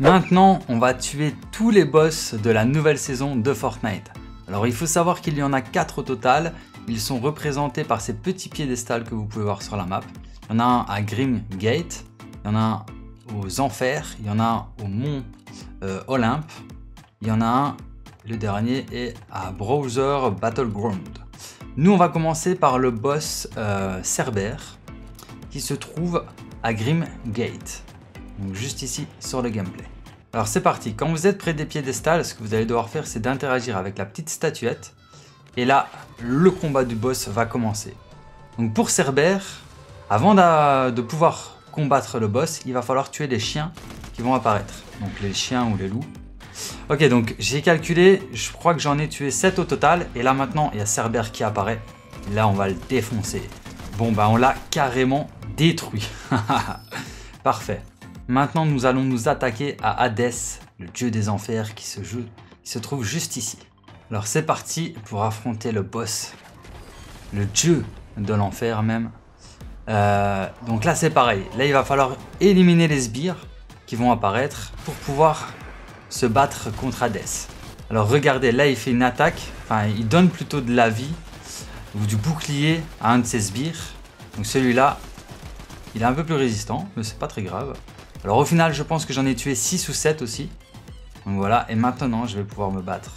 Maintenant, on va tuer tous les boss de la nouvelle saison de Fortnite. Alors il faut savoir qu'il y en a 4 au total. Ils sont représentés par ces petits piédestals que vous pouvez voir sur la map. Il y en a un à Grim Gate, il y en a un aux Enfers, il y en a un au Mont euh, Olympe, il y en a un, le dernier est à Browser Battleground. Nous on va commencer par le boss euh, Cerber qui se trouve à Grim Gate. Donc juste ici sur le gameplay. Alors c'est parti, quand vous êtes près des piédestals, ce que vous allez devoir faire c'est d'interagir avec la petite statuette. Et là, le combat du boss va commencer. Donc pour Cerber, avant de pouvoir combattre le boss, il va falloir tuer les chiens qui vont apparaître. Donc les chiens ou les loups. Ok, donc j'ai calculé, je crois que j'en ai tué 7 au total. Et là maintenant, il y a Cerber qui apparaît. Là, on va le défoncer. Bon, bah on l'a carrément détruit. Parfait. Maintenant, nous allons nous attaquer à Hadès, le dieu des enfers qui se, trouve juste ici. Alors c'est parti pour affronter le boss, le dieu de l'enfer même. Euh, donc là c'est pareil, là il va falloir éliminer les sbires qui vont apparaître pour pouvoir se battre contre Hadès. Alors regardez, là il fait une attaque, enfin il donne plutôt de la vie ou du bouclier à un de ses sbires. Donc celui-là, il est un peu plus résistant, mais c'est pas très grave. Alors au final, je pense que j'en ai tué 6 ou 7 aussi. Donc voilà, et maintenant, je vais pouvoir me battre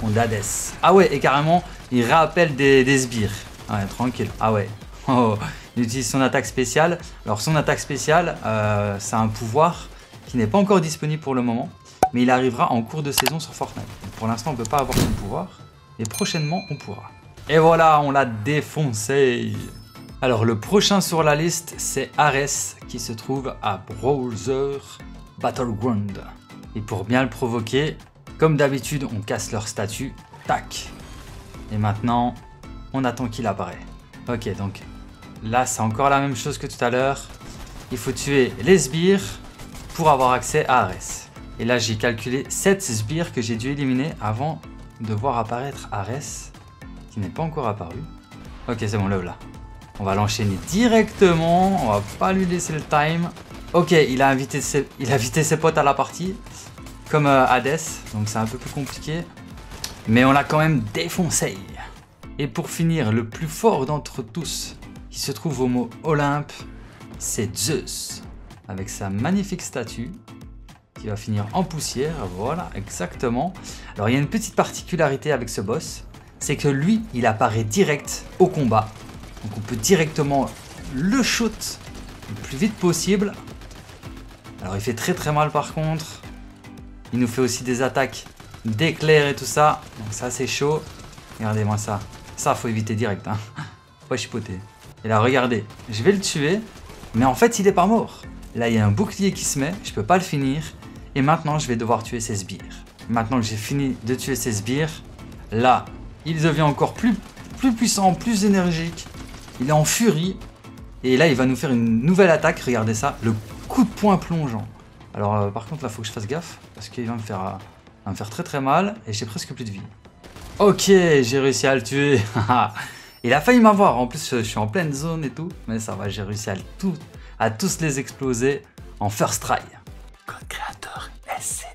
contre Hades. Ah ouais, et carrément, il rappelle des, sbires. Ah ouais, tranquille. Ah ouais. Oh, il utilise son attaque spéciale. Alors son attaque spéciale, euh, c'est un pouvoir qui n'est pas encore disponible pour le moment. Mais il arrivera en cours de saison sur Fortnite. pour l'instant, on ne peut pas avoir son pouvoir. Et prochainement, on pourra. Et voilà, on l'a défoncé alors le prochain sur la liste, c'est Ares qui se trouve à Browser Battleground. Et pour bien le provoquer, comme d'habitude, on casse leur statue. Tac Et maintenant, on attend qu'il apparaît. Ok, donc là, c'est encore la même chose que tout à l'heure. Il faut tuer les sbires pour avoir accès à Ares. Et là, j'ai calculé 7 sbires que j'ai dû éliminer avant de voir apparaître Ares, qui n'est pas encore apparu. Ok, c'est bon, le là. On va l'enchaîner directement. On va pas lui laisser le time. Ok, il a invité ses, potes à la partie. Comme euh, Hades. Donc c'est un peu plus compliqué. Mais on l'a quand même défoncé. Et pour finir, le plus fort d'entre tous, qui se trouve au mot Olympe, c'est Zeus. Avec sa magnifique statue, qui va finir en poussière. Voilà, exactement. Alors il y a une petite particularité avec ce boss, c'est que lui, il apparaît direct au combat donc on peut directement le shoot le plus vite possible. Alors il fait très très mal par contre. Il nous fait aussi des attaques d'éclairs et tout ça. Donc ça c'est chaud. Regardez-moi ça. Ça faut éviter direct. Hein. Pas chipoter. Et là regardez, je vais le tuer. Mais en fait il est pas mort. Là il y a un bouclier qui se met. Je peux pas le finir. Et maintenant je vais devoir tuer ses sbires. Maintenant que j'ai fini de tuer ses sbires. Là il devient encore plus puissant, plus énergique. Il est en furie. Et là, il va nous faire une nouvelle attaque. Regardez ça, le coup de poing plongeant. Alors, euh, par contre, là, faut que je fasse gaffe. Parce qu'il va, me faire, euh, me faire très très mal. Et j'ai presque plus de vie. Ok, j'ai réussi à le tuer. il a failli m'avoir. En plus, je suis en pleine zone et tout. Mais ça va, j'ai réussi à, tout, à tous les exploser en first try. Code